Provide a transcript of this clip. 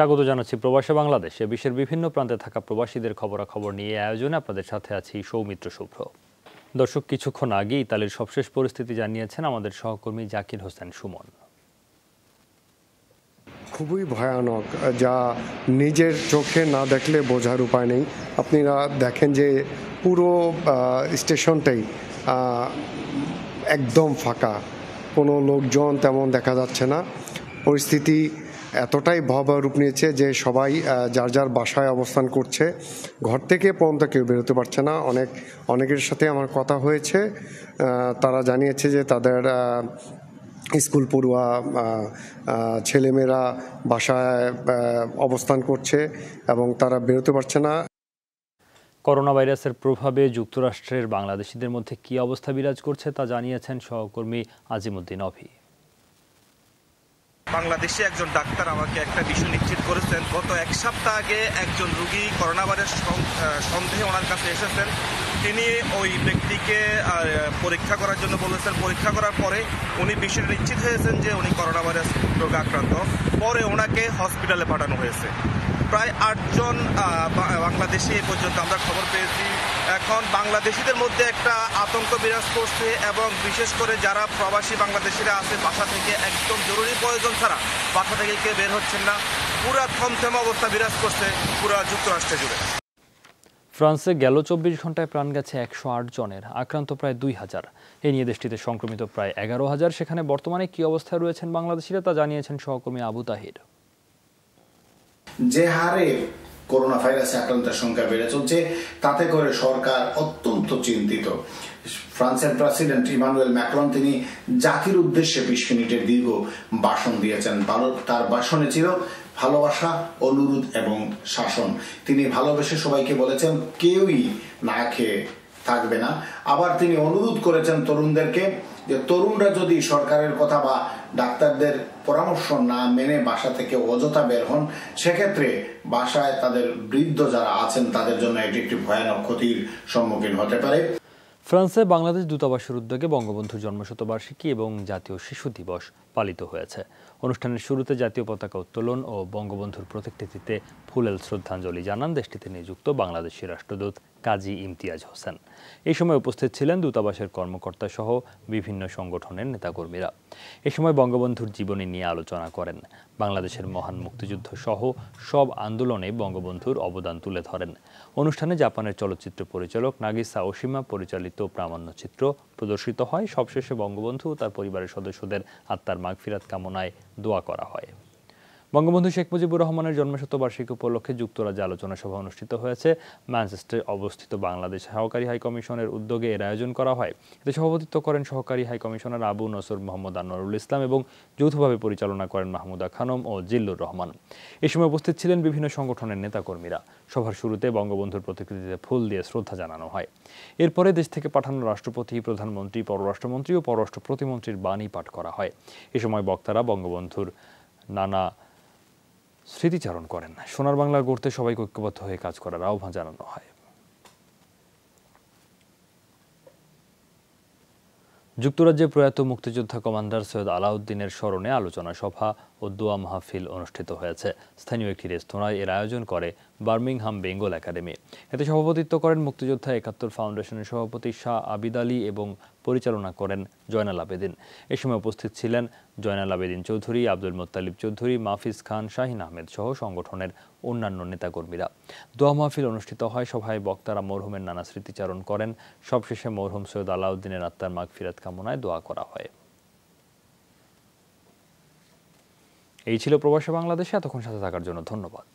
স্বাগত জানাচ্ছি প্রবাসে বাংলাদেশে। বিশ্বের বিভিন্ন প্রান্তে থাকা প্রবাসীদের খবরাখবর নিয়ে আয়োজনে আপনাদের সাথে আছি সৌমিত্র শুভ্র। দর্শক, কিছুক্ষণ আগে ইতালির সবশেষ পরিস্থিতি জানিয়েছেন আমাদের সহকর্মী জাকির হোসেন সুমন। খুবই ভয়ানক, যা নিজের চোখে না দেখলে বোঝার উপায় নেই। আপনারা দেখেন যে পুরো স্টেশনটাই একদম ফাঁকা। কোনো লোকজন তেমন দেখা যাচ্ছে না। পরিস্থিতি এতটাই ভয়াবহ রূপ নিয়েছে যে সবাই যার যার বাসায় অবস্থান করছে, ঘর থেকে পর্যন্ত কেউ বেরোতে পারছে না। অনেক, অনেকের সাথে আমার কথা হয়েছে। তারা জানিয়েছে যে তাদের স্কুল পড়ুয়া ছেলেমেয়েরা বাসায় অবস্থান করছে এবং তারা বেরোতে পারছে না। করোনা ভাইরাসের প্রভাবে যুক্তরাষ্ট্রের বাংলাদেশিদের মধ্যে কী অবস্থা বিরাজ করছে তা জানিয়েছেন সহকর্মী আজিমুদ্দিন অভি। বাংলাদেশে একজন ডাক্তার আমাকে একটা বিষয় নিশ্চিত করেছেন। গত এক সপ্তাহ আগে একজন রুগী করোনা ভাইরাস সন্দেহে ওনার কাছে এসেছেন। তিনি ওই ব্যক্তিকে পরীক্ষা করার জন্য বলেছেন। পরীক্ষা করার পরে উনি বিষয়টা নিশ্চিত হয়েছেন যে উনি করোনা ভাইরাস রোগে আক্রান্ত। পরে ওনাকে হসপিটালে পাঠানো হয়েছে। প্রায় আটজন বাংলাদেশি এ পর্যন্ত আমরা খবর পেয়েছি। এখন বাংলাদেশিদের মধ্যে একটা আতঙ্ক বিরাজ করছে এবং বিশেষ করে যারা প্রবাসী বাংলাদেশিরা আছে, বাসা থেকে একদম জরুরি প্রয়োজন ছাড়া বাসা থেকে কেউ বের হচ্ছেন না। পুরা থমথম অবস্থা বিরাজ করছে পুরা যুক্তরাষ্ট্রে জুড়ে। ফ্রান্সে গেল চব্বিশ ঘন্টায় প্রাণ গেছে একশো আট জনের, আক্রান্ত প্রায় দুই হাজার। এ নিয়ে দেশটিতে সংক্রমিত প্রায় এগারো হাজার। সেখানে বর্তমানে কী অবস্থায় রয়েছেন বাংলাদেশিরা তা জানিয়েছেন সহকর্মী আবু তাহির। যে হারে করোনা ভাইরাসে আক্রান্তের সংখ্যা বেড়ে চলছে, তাতে করে সরকার অত্যন্ত চিন্তিত। ফ্রান্সের প্রেসিডেন্ট ইমানুয়েল ম্যাক্রন তিনি জাতির উদ্দেশ্যে বিশ মিনিটের দীর্ঘ ভাষণ দিয়েছেন। তার ভাষণে ছিল ভালোবাসা, অনুরোধ এবং শাসন। তিনি ভালোবেসে সবাইকে বলেছেন, কেউই না খেয়ে থাকবে না। আবার তিনি অনুরোধ করেছেন তরুণদেরকে যে তরুণরা যদি সরকারের কথা বা ডাক্তারদের পরামর্শ না মেনে বাসা থেকে অযথা বের হন, সেক্ষেত্রে বাসায় তাদের বৃদ্ধ যারা আছেন, তাদের জন্য এটি একটি ভয়ানক ক্ষতির সম্মুখীন হতে পারে। ফ্রান্সে বাংলাদেশ দূতাবাসের উদ্যোগে বঙ্গবন্ধুর জন্মশতবার্ষিকী এবং জাতীয় শিশু দিবস পালিত হয়েছে। অনুষ্ঠানের শুরুতে জাতীয় পতাকা উত্তোলন ও বঙ্গবন্ধুর প্রতিকৃতিতে ফুলেল শ্রদ্ধাঞ্জলি জানান দেশটিতে নিযুক্ত বাংলাদেশি রাষ্ট্রদূত কাজী ইমতিয়াজ হোসেন। এই সময় উপস্থিত ছিলেন দূতাবাসের কর্মকর্তা সহ বিভিন্ন সংগঠনের নেতাকর্মীরা। এ সময় বঙ্গবন্ধুর জীবনী নিয়ে আলোচনা করেন। বাংলাদেশের মহান মুক্তিযুদ্ধ সহ সব আন্দোলনে বঙ্গবন্ধুর অবদান তুলে ধরেন। অনুষ্ঠানে জাপানের চলচ্চিত্র পরিচালক নাগিসা ওশিমা পরিচালিত প্রামাণ্যচিত্র প্রদর্শিত হয়। সবশেষে বঙ্গবন্ধু ও তার পরিবারের সদস্যদের আত্মার মাগফিরাত কামনায় দোয়া করা হয়। বঙ্গবন্ধু শেখ মুজিবুর রহমানের জন্মশতবার্ষিকী উপলক্ষে যুক্তরাজ্যে আলোচনা সভা অনুষ্ঠিত হয়েছে। ম্যানচেস্টারে অবস্থিত বাংলাদেশ সহকারী হাইকমিশনের উদ্যোগে এর আয়োজন করা হয়। এতে সভাপতিত্ব করেন সহকারী হাইকমিশনার আবু নসর মোহাম্মদ আনোয়ারুল ইসলাম এবং যৌথভাবে পরিচালনা করেন মাহমুদা খানম ও জিল্লুর রহমান। এ সময় উপস্থিত ছিলেন বিভিন্ন সংগঠনের নেতাকর্মীরা। সভার শুরুতে বঙ্গবন্ধুর প্রতিকৃতিতে ফুল দিয়ে শ্রদ্ধা জানানো হয়। এরপরে দেশ থেকে পাঠানো রাষ্ট্রপতি, প্রধানমন্ত্রী, পররাষ্ট্রমন্ত্রী ও পররাষ্ট্র প্রতিমন্ত্রীর বাণী পাঠ করা হয়। এ সময় বক্তারা বঙ্গবন্ধুর নানা স্মৃতিচারণ করেন। সোনার বাংলা গড়তে সবাইকে ঐক্যবদ্ধ হয়ে কাজ করার আহ্বান জানানো হয়। যুক্তরাজ্যে প্রয়াত মুক্তিযোদ্ধা কমান্ডার সৈয়দ আলাউদ্দিনের স্মরণে আলোচনা সভা ও দোয়া মাহফিল অনুষ্ঠিত হয়েছে। স্থানীয় একটি রেস্তোরাঁয় এর আয়োজন করে বার্মিংহাম বেঙ্গল একাডেমি। এতে সভাপতিত্ব করেন মুক্তিযোদ্ধা একাত্তর ফাউন্ডেশনের সভাপতি শাহ আবিদ আলী এবং পরিচালনা করেন জয়নাল আবেদিন। এ সময় উপস্থিত ছিলেন জয়নাল আবেদিন চৌধুরী, আব্দুল মোত্তালিব চৌধুরী, মাফিজ খান, শাহিন আহমেদ সহ সংগঠনের অন্যান্য নেতাকর্মীরা। দোয়া মাহফিল অনুষ্ঠিত হয়, সভায় বক্তারা মরহুমের নানা স্মৃতিচারণ করেন। সবশেষে মরহুম সৈয়দ আলাউদ্দিনের আত্মার মাগফিরাত কামনায় দোয়া করা হয়। এই ছিল প্রবাসী বাংলাদেশে এতক্ষণ সাথে থাকার জন্য ধন্যবাদ।